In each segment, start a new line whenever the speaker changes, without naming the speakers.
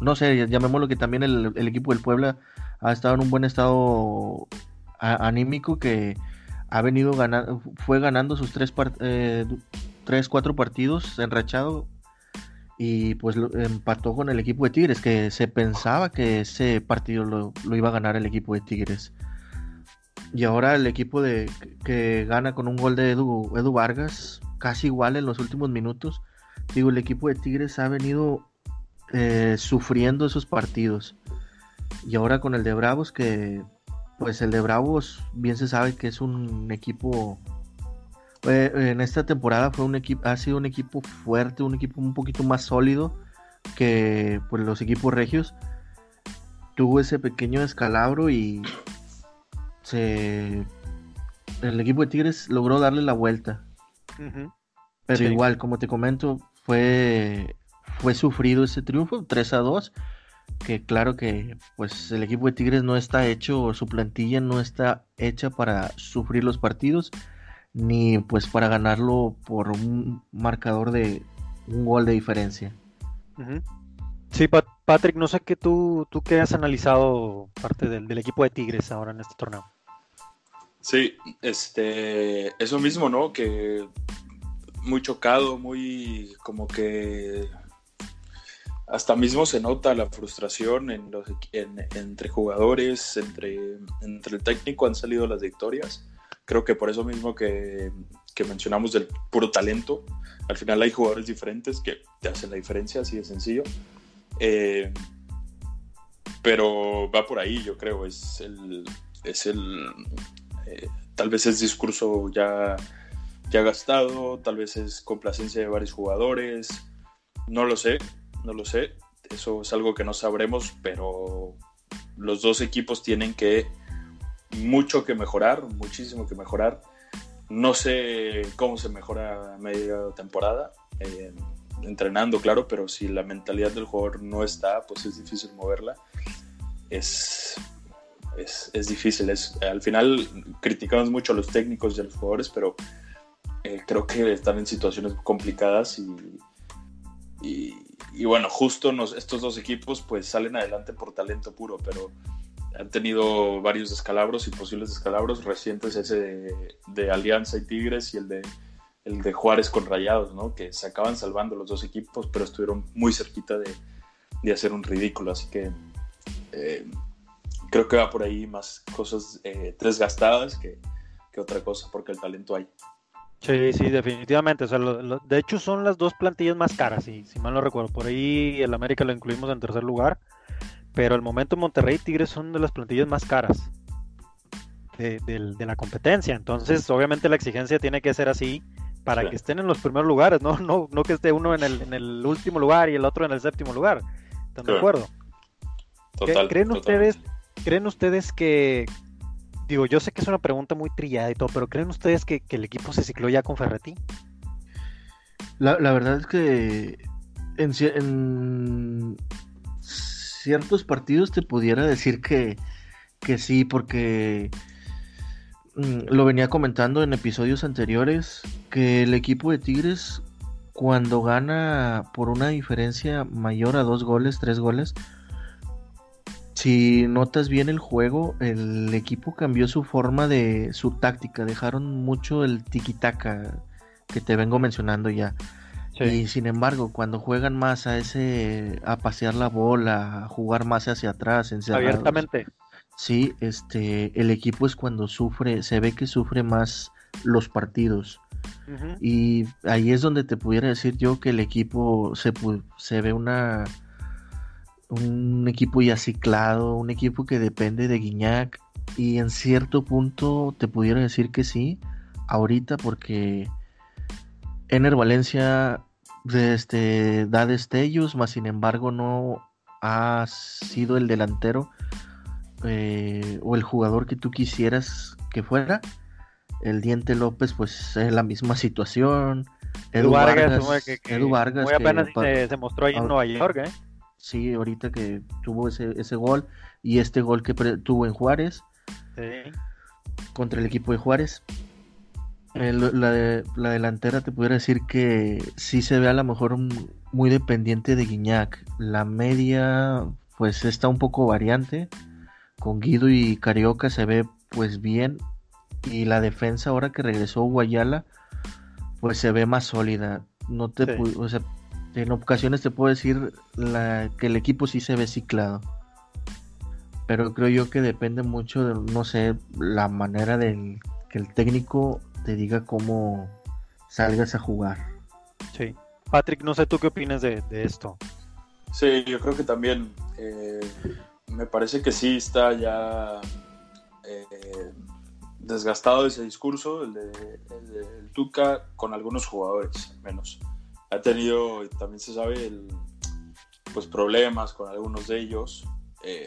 no sé, llamémoslo que también el, equipo del Puebla ha estado en un buen estado anímico que ha venido ganando, fue ganando sus tres, eh, tres cuatro partidos enrachado y pues empató con el equipo de Tigres, que se pensaba que ese partido lo, iba a ganar el equipo de Tigres. Y ahora el equipo de, que gana con un gol de Edu Vargas, casi igual en los últimos minutos. Digo, el equipo de Tigres ha venido eh, sufriendo esos partidos. Y ahora con el de Bravos, que pues el de Bravos bien se sabe que es un equipo eh, en esta temporada fue un equipo, ha sido un equipo fuerte, un equipo un poquito más sólido que pues, los equipos regios. Tuvo ese pequeño escalabro y se el equipo de Tigres logró darle la vuelta. Pero igual, como te comento, fue fue sufrido ese triunfo 3 a 2 que claro que pues el equipo de Tigres no está hecho su plantilla no está hecha para sufrir los partidos ni pues para ganarlo por un marcador de un gol de diferencia.
Sí, Patrick, no sé qué tú, tú qué has analizado parte del, equipo de Tigres ahora en este torneo.
Sí, este, eso mismo, ¿no? Que muy chocado, muy como que hasta mismo se nota la frustración entre jugadores, entre, entre el técnico han salido las victorias. Creo que por eso mismo que, mencionamos del puro talento, al final hay jugadores diferentes que te hacen la diferencia, así de sencillo. Eh, pero va por ahí, yo creo, es el, es el eh, tal vez es discurso ya, ya gastado, tal vez es complacencia de varios jugadores, no lo sé, no lo sé, eso es algo que no sabremos, pero los dos equipos tienen que mucho que mejorar, muchísimo que mejorar. No sé cómo se mejora a media temporada, eh, entrenando, claro, pero si la mentalidad del jugador no está, pues es difícil moverla. Es, es, difícil. Es, al final criticamos mucho a los técnicos y a los jugadores, pero eh, creo que están en situaciones complicadas y, y, bueno, justo estos dos equipos pues salen adelante por talento puro, pero han tenido varios descalabros y posibles descalabros recientes, ese de, Alianza y Tigres y el de, el de Juárez con Rayados, ¿no? que se acaban salvando los dos equipos, pero estuvieron muy cerquita de, hacer un ridículo, así que eh, creo que va por ahí más cosas eh, desgastadas que, otra cosa, porque el talento hay.
Sí, sí, definitivamente. de hecho, son las dos plantillas más caras, si, si mal no recuerdo. Por ahí el América lo incluimos en tercer lugar pero al momento Monterrey y Tigres son de las plantillas más caras de, la competencia. Entonces, obviamente la exigencia tiene que ser así para que estén en los primeros lugares, ¿no? No, no que esté uno en el, en el último lugar y el otro en el séptimo lugar. ¿Están de acuerdo? ¿Creen ustedes, creen ustedes que, digo, yo sé que es una pregunta muy trillada y todo, pero ¿creen ustedes que, el equipo se cicló ya con Ferretti?
La, la verdad es que en, en, ciertos partidos te pudiera decir que, que sí, porque mm, lo venía comentando en episodios anteriores, que el equipo de Tigres cuando gana por una diferencia mayor a dos goles, tres goles, si notas bien el juego, el equipo cambió su forma de su táctica, dejaron mucho el tiki-taka que te vengo mencionando ya. Y sin embargo, cuando juegan más a ese, a pasear la bola, a jugar más hacia atrás,
abiertamente.
Sí, este, el equipo es cuando sufre, se ve que sufre más los partidos. Y ahí es donde te pudiera decir yo que el equipo se, se ve una un equipo ya ciclado, un equipo que depende de Guiñac y en cierto punto te pudiera decir que sí, ahorita porque Ener Valencia este, da destellos, más sin embargo no ha sido el delantero eh, o el jugador que tú quisieras que fuera. El Diente López, pues es la misma situación.
Edu, Vargas, Edu Vargas muy apenas se, mostró ahí en Nueva York, ¿eh?
Sí, ahorita que tuvo ese, ese gol y este gol que tuvo en Juárez sí. contra el equipo de Juárez la, delantera te pudiera decir que sí se ve a lo mejor muy dependiente de Guiñac. La media pues está un poco variante. Con Guido y Carioca se ve pues bien. Y la defensa ahora que regresó Guayala pues se ve más sólida. No te o sea, en ocasiones te puedo decir la, que el equipo sí se ve ciclado. Pero creo yo que depende mucho de, no sé, la manera del que el técnico te diga cómo salgas a jugar.
Sí. Patrick, no sé tú qué opinas de, esto.
Sí, yo creo que también eh, me parece que sí está ya eh, desgastado ese discurso, el de, el Tuca, con algunos jugadores, al menos. Ha tenido, también se sabe, pues problemas con algunos de ellos. Eh,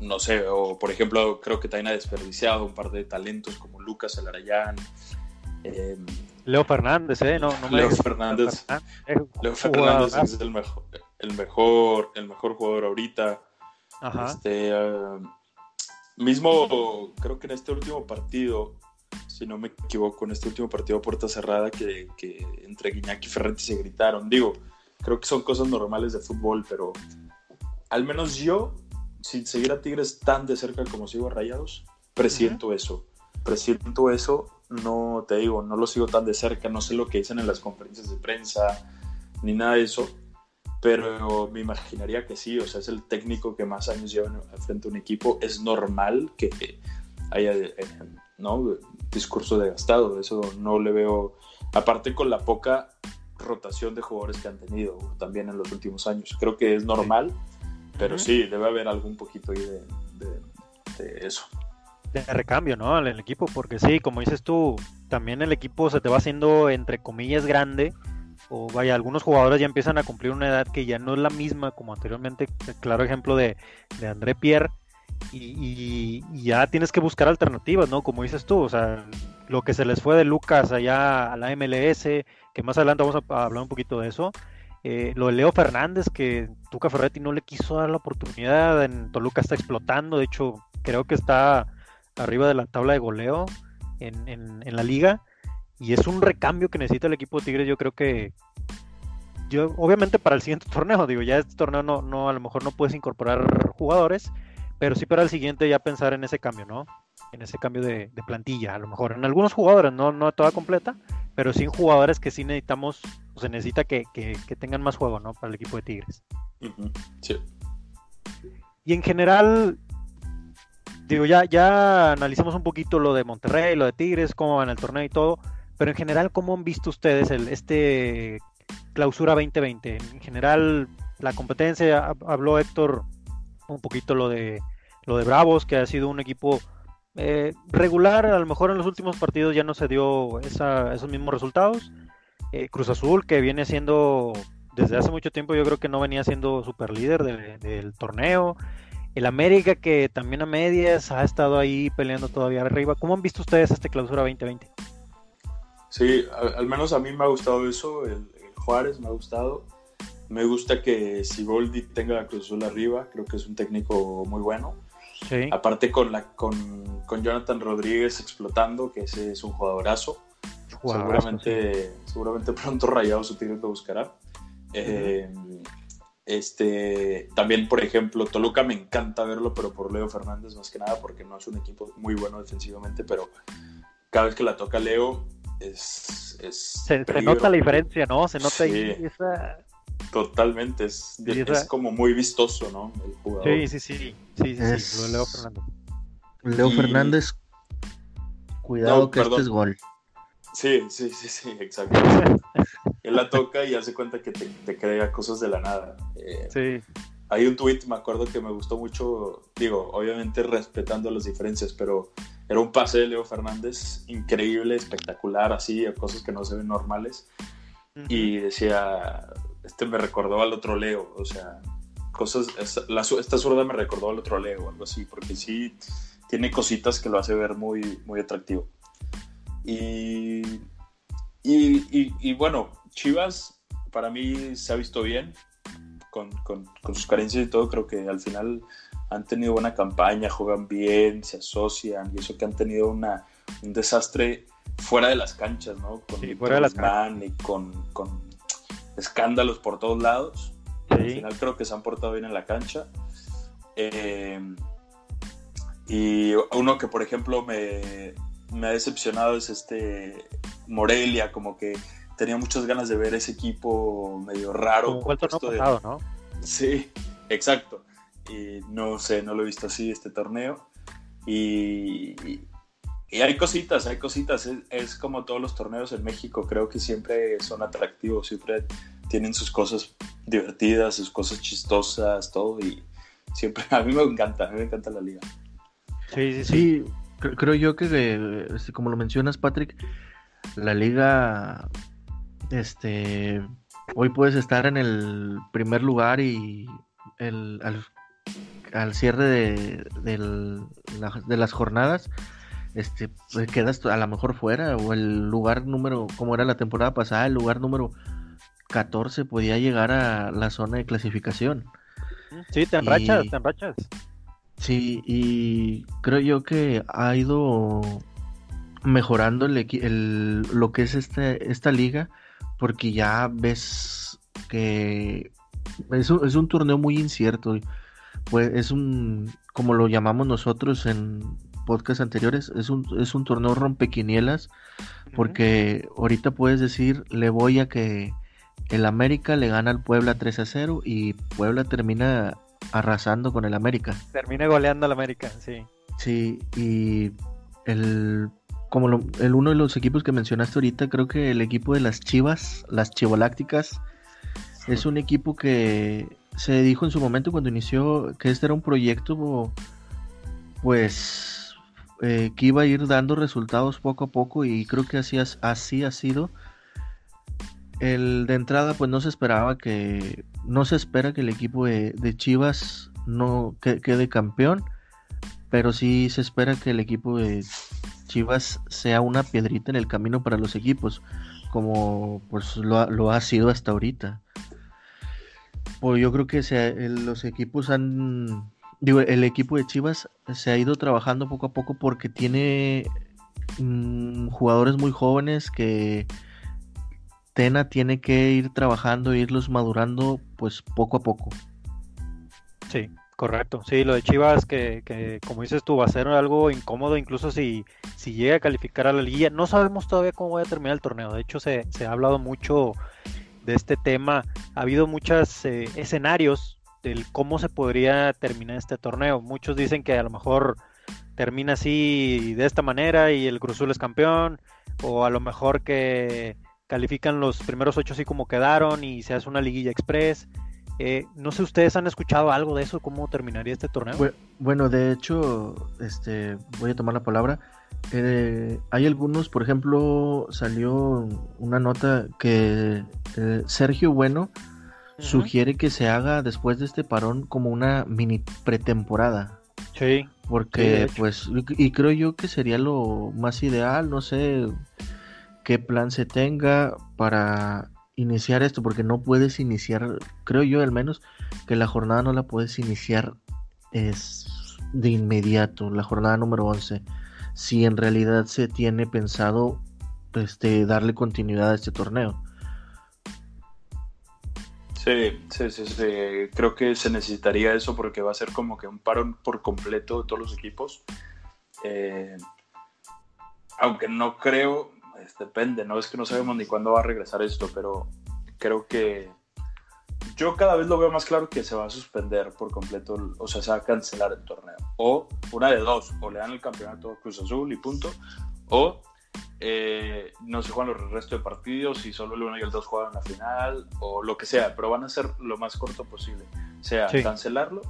no sé, o por ejemplo, creo que también ha desperdiciado un par de talentos como Lucas Alarayán.
Eh, Leo Fernández, ¿eh? No,
Leo Fernández. Leo Fernández es el mejor, el mejor, el mejor jugador ahorita. Este, eh, mismo, creo que en este último partido, si no me equivoco, en este último partido a puerta cerrada, que, que entre Guiñac y Ferretti se gritaron. Digo, creo que son cosas normales de fútbol, pero al menos yo sin seguir a Tigres tan de cerca como sigo a Rayados, presiento eso. Presiento eso, no te digo, no lo sigo tan de cerca, no sé lo que dicen en las conferencias de prensa, ni nada de eso, pero me imaginaría que sí, o sea, es el técnico que más años lleva frente a un equipo, es normal que haya, ¿no? Discurso de gastado, eso no le veo, aparte con la poca rotación de jugadores que han tenido también en los últimos años, creo que es normal. Pero sí, debe haber algún poquito ahí de, eso.
De recambio, ¿no? En el equipo, porque sí, como dices tú, también el equipo se te va haciendo, entre comillas, grande. O vaya, algunos jugadores ya empiezan a cumplir una edad que ya no es la misma como anteriormente. claro ejemplo de, de André Pierre. Y, ya tienes que buscar alternativas, ¿no? Como dices tú, o sea, lo que se les fue de Lucas allá a la MLS, que más adelante vamos a hablar un poquito de eso eh, lo de Leo Fernández, que Tuca Ferretti no le quiso dar la oportunidad, en Toluca está explotando, de hecho creo que está arriba de la tabla de goleo en, la liga, y es un recambio que necesita el equipo de Tigres, yo creo que yo, obviamente para el siguiente torneo, digo, ya este torneo no, no, a lo mejor no puedes incorporar jugadores, pero sí para el siguiente ya pensar en ese cambio, ¿no? En ese cambio de, plantilla, a lo mejor en algunos jugadores, no, no toda completa, pero sin jugadores que sí necesitamos, o se necesita que, tengan más juego, ¿no? Para el equipo de Tigres.
Sí.
Y en general, digo, ya, ya analizamos un poquito lo de Monterrey, lo de Tigres, cómo van el torneo y todo, pero en general, ¿cómo han visto ustedes el, este clausura 2020? En general, la competencia, habló Héctor un poquito lo de, lo de Bravos, que ha sido un equipo eh, regular, a lo mejor en los últimos partidos ya no se dio esos mismos resultados. Eh, Cruz Azul, que viene siendo desde hace mucho tiempo, yo creo que no venía siendo super líder del torneo. El América, que también a medias ha estado ahí peleando todavía arriba. ¿Cómo han visto ustedes este clausura 2020?
Sí, al, menos a mí me ha gustado eso. El, Juárez me ha gustado. Me gusta que Siboldi tenga a Cruz Azul arriba. Creo que es un técnico muy bueno. Aparte con, la, con, con, Jonathan Rodríguez explotando, que ese es un jugadorazo. seguramente, seguramente pronto Rayados su lo buscará. Eh, este, también, por ejemplo, Toluca me encanta verlo, pero por Leo Fernández más que nada, porque no es un equipo muy bueno defensivamente, pero cada vez que la toca Leo es...
se, nota la diferencia, ¿no? Se nota ahí esa,
Totalmente, es, como muy vistoso, ¿no? El jugador.
Sí, sí, sí, sí, sí, sí, Leo Fernández.
Leo Fernández, cuidado que este es gol.
Sí, sí, sí, sí, exacto. Él la toca y hace cuenta que te, crea cosas de la nada.
Eh, sí.
Hay un tweet, me acuerdo que me gustó mucho, digo, obviamente respetando las diferencias, pero era un pase de Leo Fernández increíble, espectacular, así, cosas que no se ven normales. Y decía, este me recordó al otro Leo, o sea, cosas, esta zurda me recordó al otro Leo, algo así, porque sí tiene cositas que lo hace ver muy, muy atractivo. Y, y, bueno, Chivas para mí se ha visto bien, con, con, sus carencias y todo, creo que al final han tenido buena campaña, juegan bien, se asocian, y eso que han tenido una, un desastre fuera de las canchas, ¿no?
Con fuera de las
y con escándalos por todos lados. Al final creo que se han portado bien en la cancha. Eh, y uno que, por ejemplo, me, me, ha decepcionado es este Morelia, como que tenía muchas ganas de ver ese equipo medio raro.
Como el pasado, ¿no?
Sí, exacto. Y no sé, no lo he visto así este torneo. Y, y, hay cositas, hay cositas. Es, es, como todos los torneos en México, creo que siempre son atractivos, siempre tienen sus cosas divertidas, sus cosas chistosas, todo. Y siempre, a mí me encanta, a mí me encanta la liga.
Sí, sí, sí. creo yo que, este, como lo mencionas, Patrick, la liga, este, hoy puedes estar en el primer lugar y el, al, cierre de, de, las jornadas, este, pues quedas a lo mejor fuera, o el lugar número, como era la temporada pasada, el lugar número 14 podía llegar a la zona de clasificación.
Sí, te enrachas, te enrachas.
Sí, y creo yo que ha ido mejorando el, lo que es este, esta liga, porque ya ves que es un, es un torneo muy incierto. Pues es un, como lo llamamos nosotros en podcasts anteriores, es un, es un torneo rompequinielas, porque ahorita puedes decir, le voy a que el América le gana al Puebla 3 a 0 y Puebla termina arrasando con el América.
Termina goleando al América, sí.
Sí, y el como el uno de los equipos que mencionaste ahorita, creo que el equipo de las Chivas, las Chivolácticas, es un equipo que se dijo en su momento cuando inició que este era un proyecto, pues, eh, que iba a ir dando resultados poco a poco y creo que así, así ha sido. El de entrada, pues no se esperaba que, no se espera que el equipo de, Chivas no quede campeón, pero sí se espera que el equipo de Chivas sea una piedrita en el camino para los equipos, como pues lo, ha sido hasta ahorita. Pues yo creo que los equipos han, digo, el equipo de Chivas se ha ido trabajando poco a poco porque tiene mm, jugadores muy jóvenes que Tena tiene que ir trabajando, irlos madurando, pues poco a poco.
Sí, correcto. Sí, lo de Chivas, que, que, como dices tú, va a ser algo incómodo, incluso si, si llega a calificar a la liguilla. No sabemos todavía cómo va a terminar el torneo. De hecho, se, se ha hablado mucho de este tema. Ha habido muchos eh, escenarios del cómo se podría terminar este torneo. Muchos dicen que a lo mejor termina así de esta manera y el Cruzul es campeón, o a lo mejor que califican los primeros ocho así como quedaron y se hace una liguilla express. Eh, no sé, ¿ustedes han escuchado algo de eso? ¿Cómo terminaría este torneo?
Bueno, de hecho, este, voy a tomar la palabra. Eh, hay algunos, por ejemplo, salió una nota que eh, Sergio Bueno sugiere que se haga después de este parón como una mini pretemporada.
Sí.
Porque, pues, y creo yo que sería lo más ideal, no sé, qué plan se tenga para iniciar esto, porque no puedes iniciar, creo yo al menos, que la jornada no la puedes iniciar es de inmediato, la jornada número 11, si en realidad se tiene pensado este, darle continuidad a este torneo.
Sí, sí, sí, sí, creo que se necesitaría eso porque va a ser como que un paro por completo de todos los equipos. Eh, aunque no creo, depende, ¿no? Es que no sabemos ni cuándo va a regresar esto, pero creo que yo cada vez lo veo más claro que se va a suspender por completo, o sea, se va a cancelar el torneo. O una de dos, o le dan el campeonato a Cruz Azul y punto, o eh, no se juegan los restos de partidos y solo el 1 y el 2 juegan la final, o lo que sea, pero van a ser lo más corto posible. sea, cancelarlo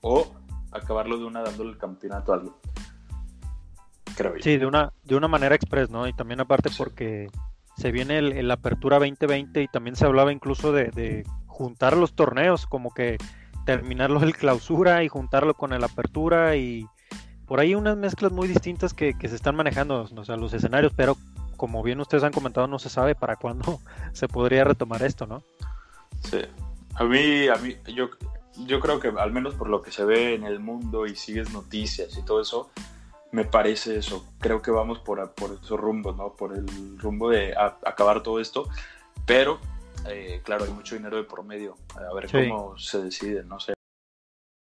o acabarlo de una dándole el campeonato a alguien.
Sí, de una, de una manera express, ¿no? Y también aparte porque se viene el, Apertura 2020 y también se hablaba incluso de, juntar los torneos, como que terminarlo el clausura y juntarlo con el Apertura y por ahí unas mezclas muy distintas que, se están manejando, o sea, los escenarios, pero como bien ustedes han comentado, no se sabe para cuándo se podría retomar esto, ¿no?
Sí. A mí, a mí, yo, yo creo que al menos por lo que se ve en el mundo y sigues noticias y todo eso, me parece eso. Creo que vamos por, por esos rumbos, ¿no? Por el rumbo de acabar todo esto. Pero eh, claro, hay mucho dinero de promedio. A ver
Sí.
cómo se decide, no sé.